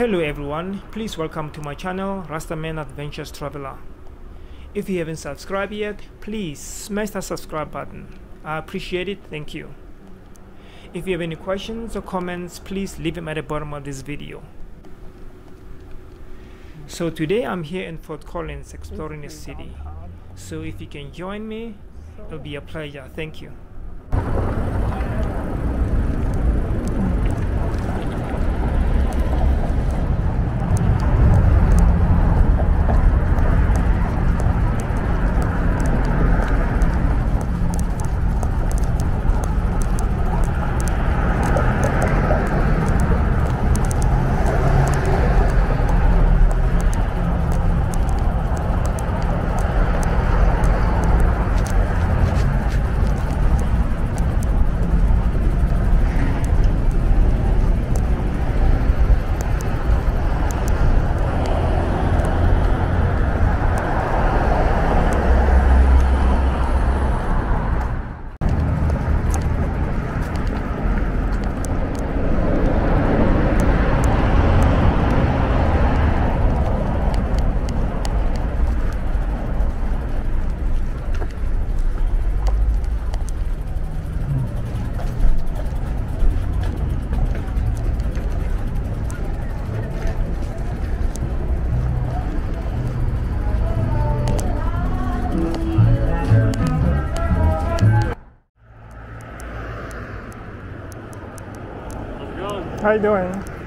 Hello everyone, please welcome to my channel Rastaman Adventures Traveler. If you haven't subscribed yet, please smash that subscribe button. I appreciate it, thank you. If you have any questions or comments, please leave them at the bottom of this video. So today I'm here in Fort Collins exploring the city. So if you can join me, it'll be a pleasure. Thank you. How you doing?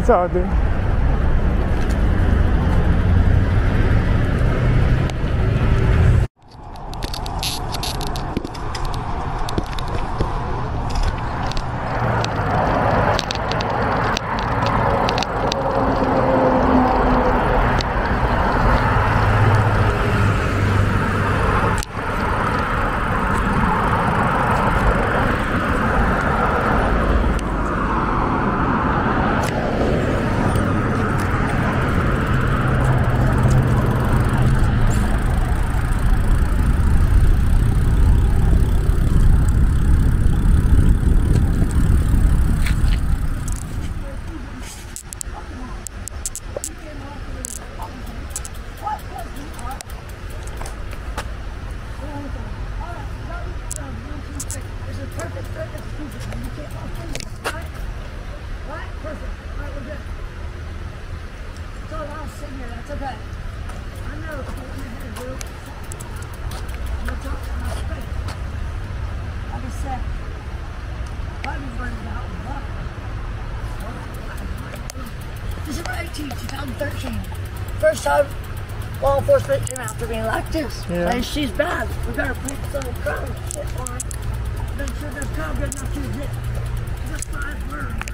facade. That's okay. I know what you're going to. I'm going to talk to my space. Like I said, I've been learning about December 18, 2013. First time law enforcement came after me like this. Yeah. And she's bad. We better put some crime shit on. Make sure there's crime good enough to get just five murders.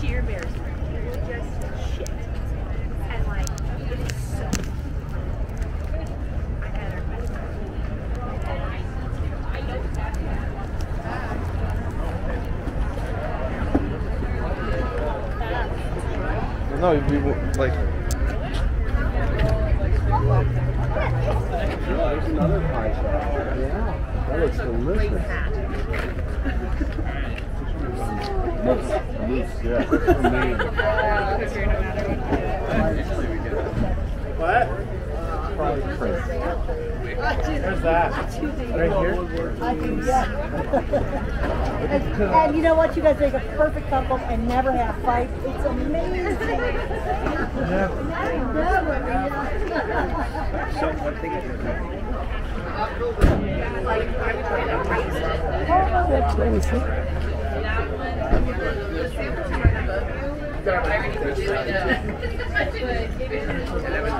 sheer embarrassment. You're just shit. And like, it is so. I gotta. No, we like. there's another pie shop. Yeah, that looks delicious. Yeah, that's Maine. What? Probably Prince. Where's that? Right here? I think, yeah. and, and you know what? You guys make a perfect couple and never have fights. It's amazing.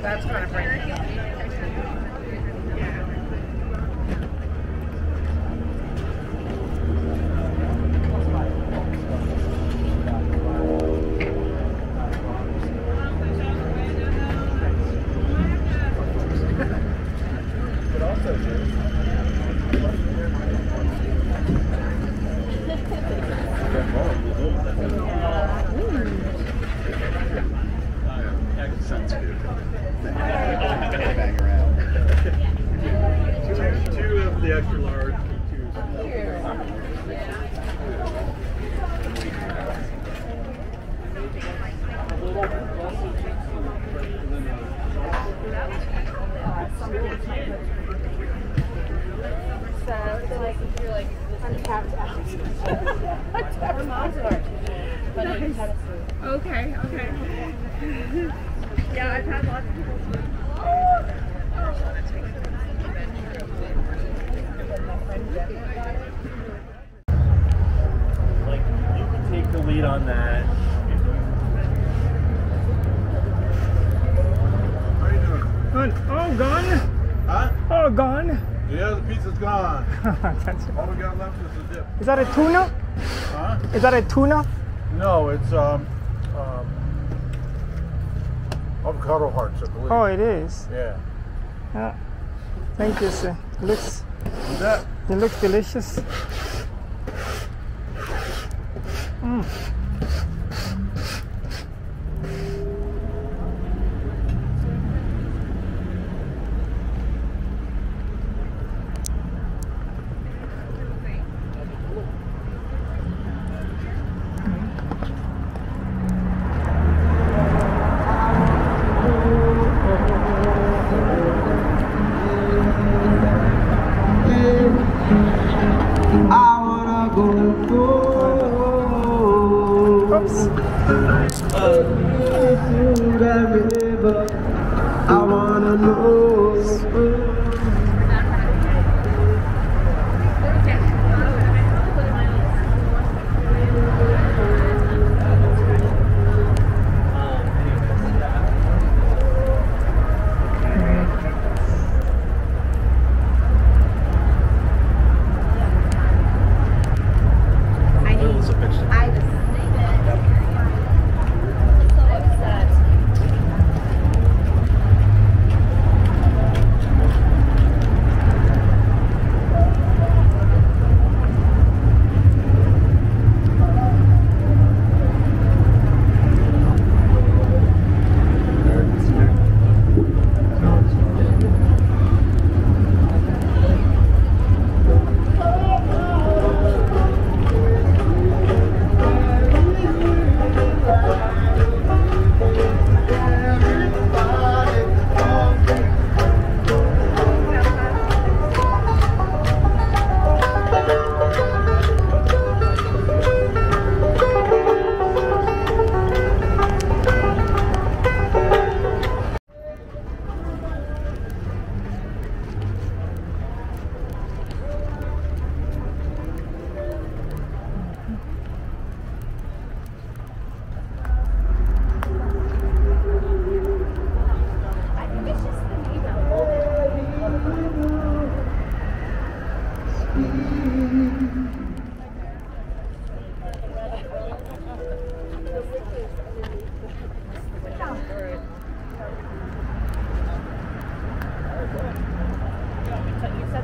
That's kind of pretty. Two of the extra large. Okay, okay. yeah, I've had lots of people. Like, you can take the lead on that. How you doing? Oh, gone. Huh? Oh, gone. Yeah, the pizza's gone. All we got left is the dip. Is that a tuna? Huh? Is that a tuna? No, it's um, um avocado hearts, I believe. Oh, it is. Yeah. Yeah. Thank you, sir. Looks, that? it looks delicious. Mm. I wanna know.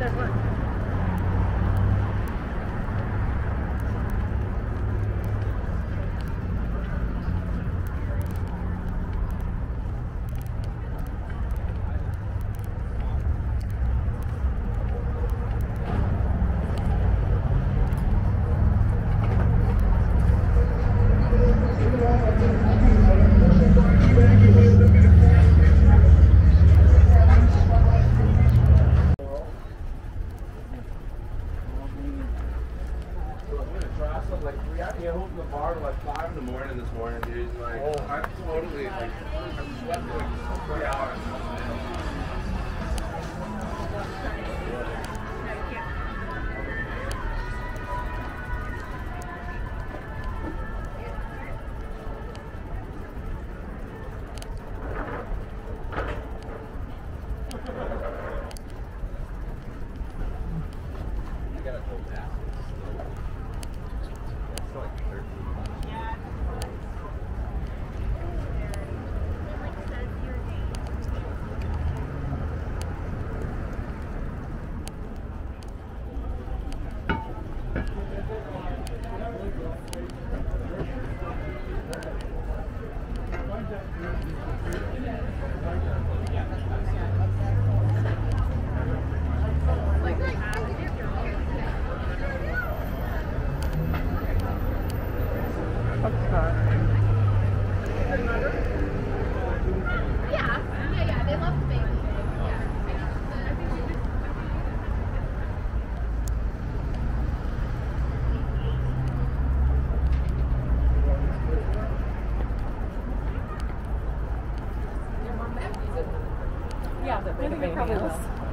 that one. Yeah, I